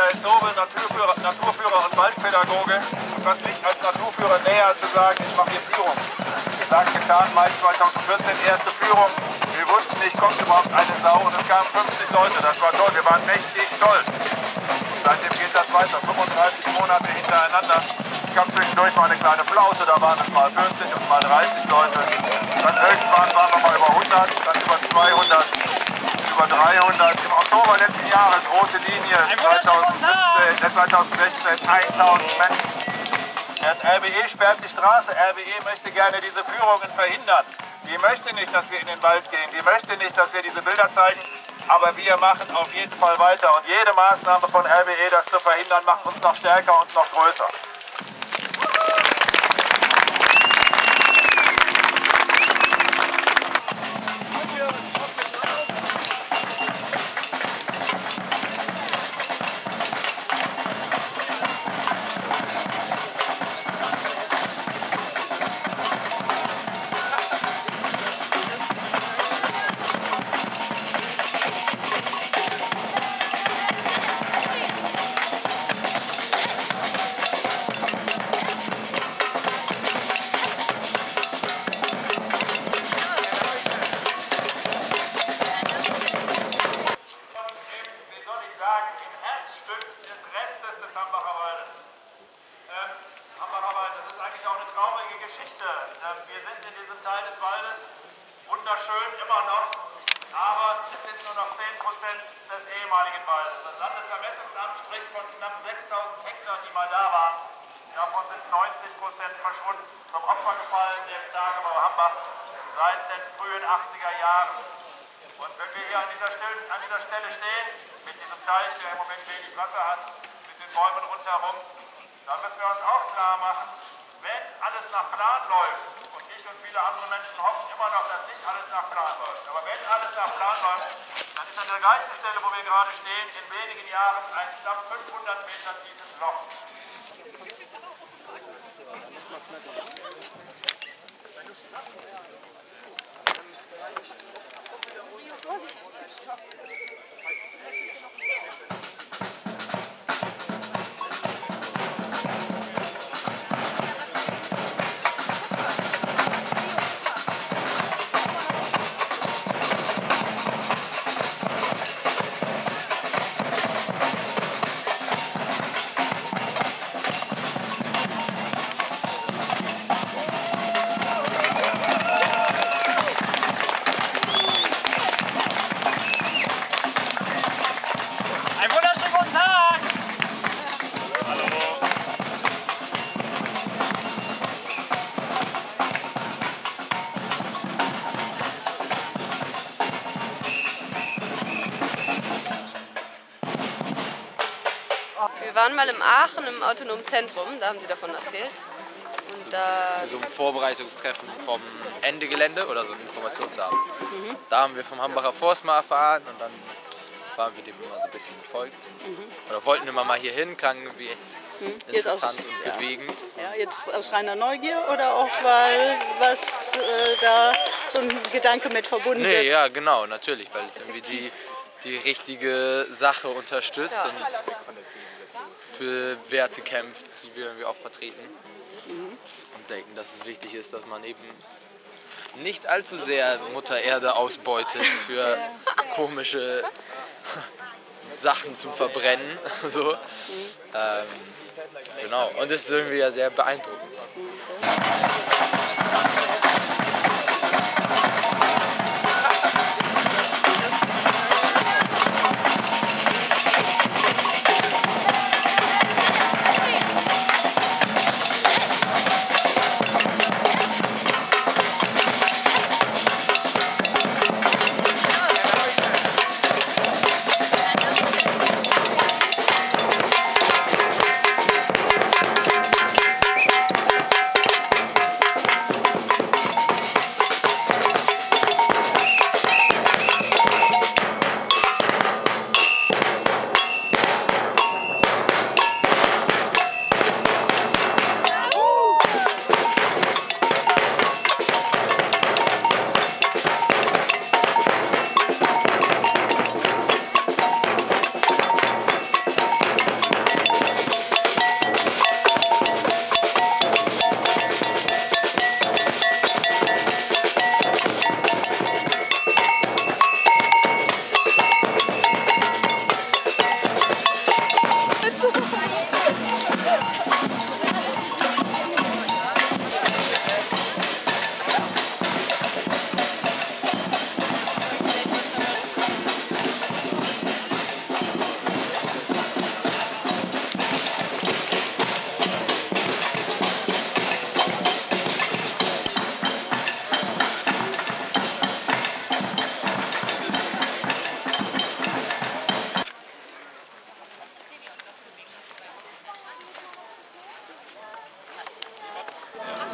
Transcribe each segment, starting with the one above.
Peter Sobel, Naturführer, Naturführer und Waldpädagoge. Was liegt als Naturführer näher zu sagen, ich mache hier Führung. Gesagt, getan, Mai 2014, erste Führung. Wir wussten nicht, kommt überhaupt eine Sau und es kamen 50 Leute. Das war toll, wir waren mächtig stolz. Seitdem geht das weiter, 35 Monate hintereinander. Es gab zwischendurch mal eine kleine Flaute, da waren es mal 40 und mal 30 Leute. Dann irgendwann waren wir mal über 100, dann über 200, über 300. Im Oktober letzten Jahres, rote Linie, 2017, äh, 2016, 1000 Menschen. Das RWE sperrt die Straße. RWE möchte gerne diese Führungen verhindern. Die möchte nicht, dass wir in den Wald gehen. Die möchte nicht, dass wir diese Bilder zeigen. Aber wir machen auf jeden Fall weiter. Und jede Maßnahme von RWE, das zu verhindern, macht uns noch stärker und noch größer. Opfer gefallen dem Tagebau Hambach seit den frühen 80er Jahren. Und wenn wir hier an dieser, Stelle, an dieser Stelle stehen, mit diesem Teich, der im Moment wenig Wasser hat, mit den Bäumen rundherum, dann müssen wir uns auch klar machen, wenn alles nach Plan läuft, und ich und viele andere Menschen hoffen immer noch, dass nicht alles nach Plan läuft, aber wenn alles nach Plan läuft, dann ist an der gleichen Stelle, wo wir gerade stehen, in wenigen Jahren ein knapp 500 Meter tiefes Loch. Wir waren mal im Aachen im autonomen Zentrum, da haben sie davon erzählt. Und da zu so einem Vorbereitungstreffen vom Ende Gelände oder so ein Informationsabend. Da haben wir vom Hambacher Forst mal erfahren und dann waren wir dem immer so ein bisschen gefolgt. Oder wollten immer mal hier hin, klang irgendwie echt auch- interessant und ja. bewegend. Ja, jetzt aus reiner Neugier oder auch weil was äh, da so ein Gedanke mit verbunden Nee, wird? ja, genau, natürlich, weil es irgendwie die, die richtige Sache unterstützt und für Werte kämpft, die wir irgendwie auch vertreten. Und denken, dass es wichtig ist, dass man eben nicht allzu sehr Mutter Erde ausbeutet für komische Sachen zum Verbrennen. So. Ähm, genau, und das ist irgendwie ja sehr beeindruckend.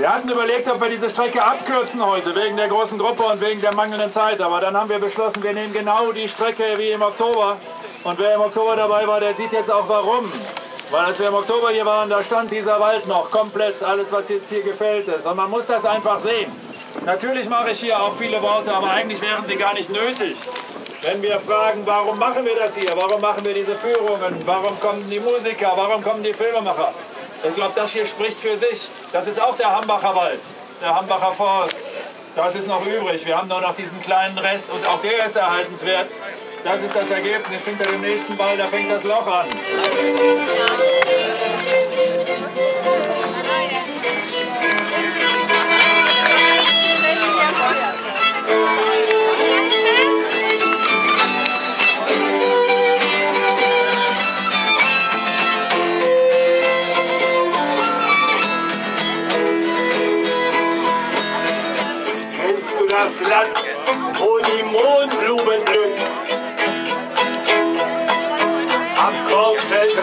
Wir hatten überlegt, ob wir diese Strecke abkürzen heute, wegen der großen Gruppe und wegen der mangelnden Zeit. Aber dann haben wir beschlossen, wir nehmen genau die Strecke wie im Oktober. Und wer im Oktober dabei war, der sieht jetzt auch warum. Weil als wir im Oktober hier waren, da stand dieser Wald noch komplett, alles was jetzt hier gefällt ist. Und man muss das einfach sehen. Natürlich mache ich hier auch viele Worte, aber eigentlich wären sie gar nicht nötig. Wenn wir fragen, warum machen wir das hier, warum machen wir diese Führungen, warum kommen die Musiker, warum kommen die Filmemacher. Ich glaube, das hier spricht für sich. Das ist auch der Hambacher Wald, der Hambacher Forst. Das ist noch übrig. Wir haben nur noch diesen kleinen Rest und auch der ist erhaltenswert. Das ist das Ergebnis. Hinter dem nächsten Ball, da fängt das Loch an.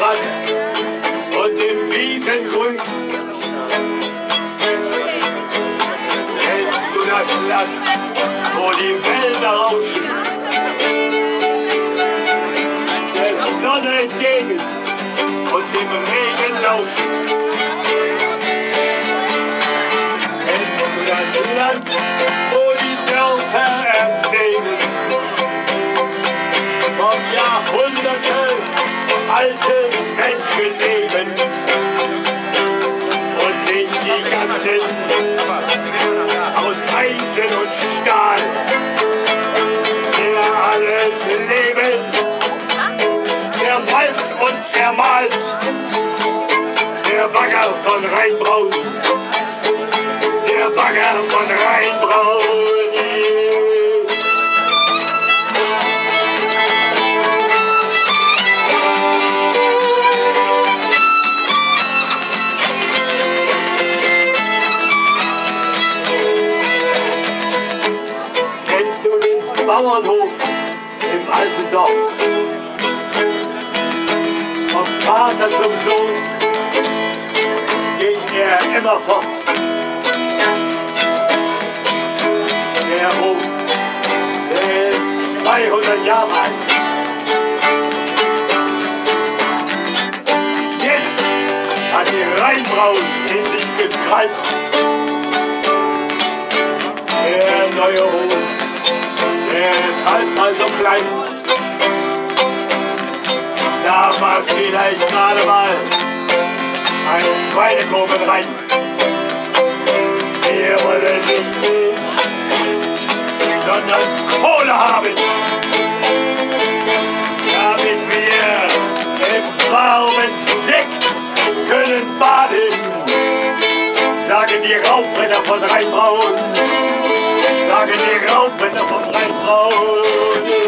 Kornfeldrand und im Wiesengrün. Kennst du das Land, wo die Wälder rauschen? Der Sonne entgegen und dem Regen lauschen. Kennst du das Land, alte Menschen leben und nicht die ganzen er immer fort. Der Hof, der ist 200 Jahre alt. Jetzt hat die Rheinbraun in sich gekrallt. Der neue Hof, der ist halt mal so klein. Da passt vielleicht gerade mal ein Schweinekoben rein. Wir wollen nicht Milch, sondern Kohle haben. Damit wir im warmen Sekt können baden. Sagen die Raubritter von Rheinbraun. Sagen die Raubritter von Rheinbraun.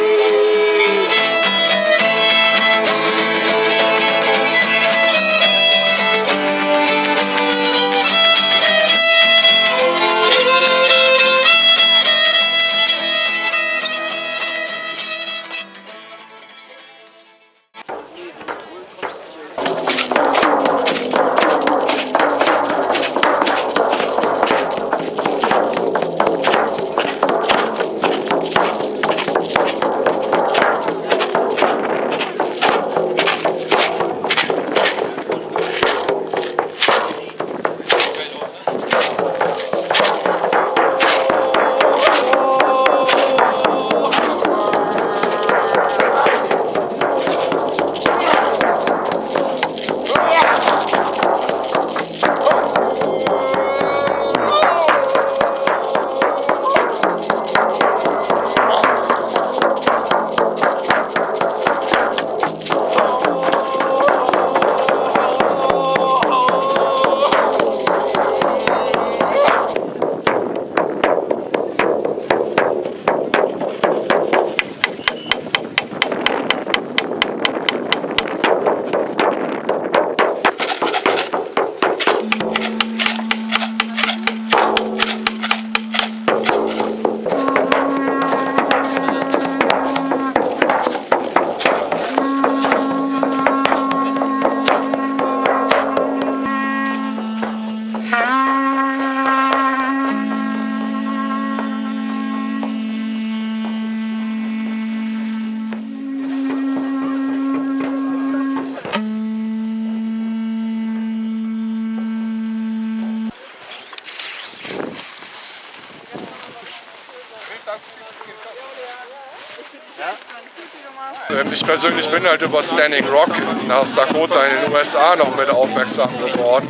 Ich persönlich bin halt über Standing Rock North Dakota in den USA noch mit aufmerksam geworden.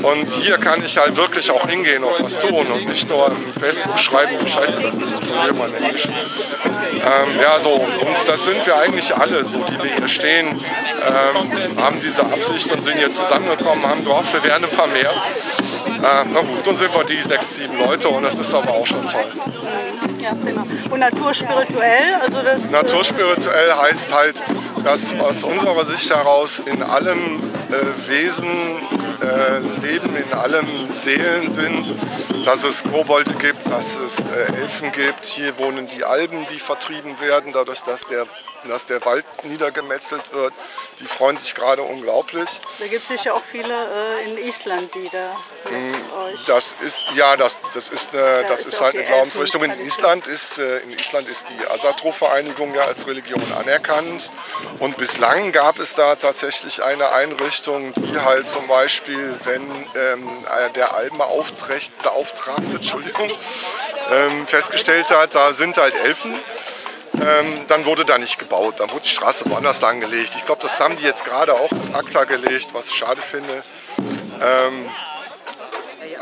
Und hier kann ich halt wirklich auch hingehen und was tun und nicht nur im Facebook schreiben, wie scheiße das ist, Entschuldigung mein Englisch. Ähm, ja, so, und das sind wir eigentlich alle, so die wir hier stehen, ähm, haben diese Absicht und sind hier zusammengekommen, haben gehofft, wir wären ein paar mehr. Äh, na gut, nun sind wir die sechs, sieben Leute und das ist aber auch schon toll. Ja, prima. Und naturspirituell, also das. äh, Naturspirituell heißt halt, dass aus unserer Sicht heraus in allem äh, Wesen äh, leben, in allem Seelen sind, dass es Kobolde gibt, dass es äh, Elfen gibt. Hier wohnen die Alben, die vertrieben werden, dadurch, dass der, dass der Wald niedergemetzelt wird. Die freuen sich gerade unglaublich. Da gibt es sicher auch viele äh, in Island, die da euch. Das ist ja, das, das ist, eine, das ist ist halt eine Glaubensrichtung. In. Island ist äh, in Island ist die Asatru-Vereinigung ja als Religion anerkannt und bislang gab es da tatsächlich eine Einrichtung, die halt zum Beispiel, wenn ähm, der Albenbeauftragte, Entschuldigung, ähm, festgestellt hat, da sind halt Elfen. Ähm, dann wurde da nicht gebaut, dann wurde die Straße woanders angelegt. Ich glaube, das haben die jetzt gerade auch mit ACTA gelegt, was ich schade finde. Ähm,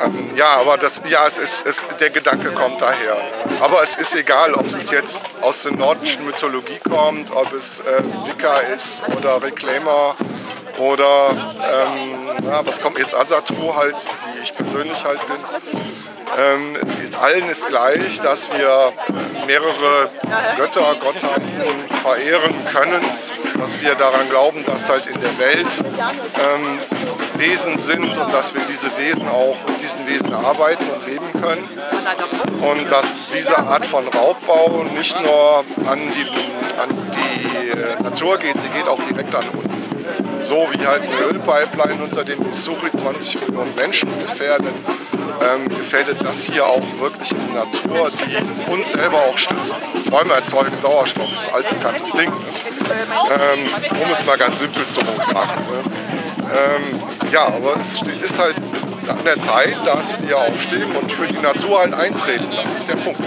ähm, ja, aber das, ja, es ist, es, der Gedanke kommt daher. Aber es ist egal, ob es jetzt aus der nordischen Mythologie kommt, ob es äh, Wicca ist oder Reclaimer oder ähm, ja, was kommt jetzt Asatru halt, wie ich persönlich halt bin. Ähm, es ist allen ist gleich, dass wir mehrere Götter, Gottheiten verehren können, dass wir daran glauben, dass halt in der Welt ähm, Wesen sind und dass wir diese Wesen auch mit diesen Wesen arbeiten und leben können. Und dass diese Art von Raubbau nicht nur an die, an die äh, Natur geht, sie geht auch direkt an uns. So wie halt eine Ölpipeline unter dem Missouri 20 Millionen Menschen gefährdet, ähm, gefährdet das hier auch wirklich die Natur, die uns selber auch stützt. Bäume erzeugen Sauerstoff, das ist altbekanntes Ding. Ne? Ähm, um es mal ganz simpel zu machen. Ne? Ähm, ja, aber es ist halt an der Zeit, dass wir aufstehen und für die Natur halt eintreten. Das ist der Punkt.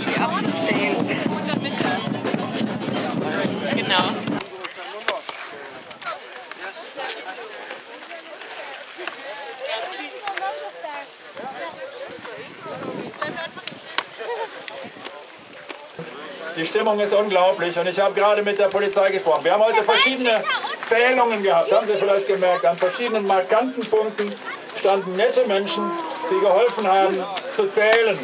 Die Absicht Die Stimmung ist unglaublich und ich habe gerade mit der Polizei gesprochen. Wir haben heute verschiedene Zählungen gehabt, haben Sie vielleicht gemerkt. An verschiedenen markanten Punkten standen nette Menschen, die geholfen haben zu zählen.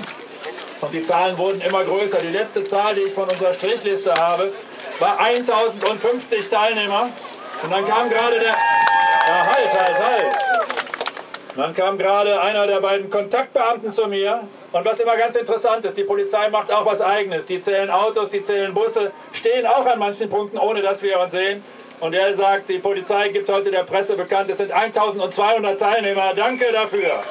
Und die Zahlen wurden immer größer. Die letzte Zahl, die ich von unserer Strichliste habe, war 1050 Teilnehmer. Und dann kam gerade der... Ja, halt, halt, halt. Dann kam gerade einer der beiden Kontaktbeamten zu mir. Und was immer ganz interessant ist, die Polizei macht auch was Eigenes. Die zählen Autos, die zählen Busse, stehen auch an manchen Punkten, ohne dass wir uns sehen. Und er sagt, die Polizei gibt heute der Presse bekannt, es sind 1200 Teilnehmer. Danke dafür.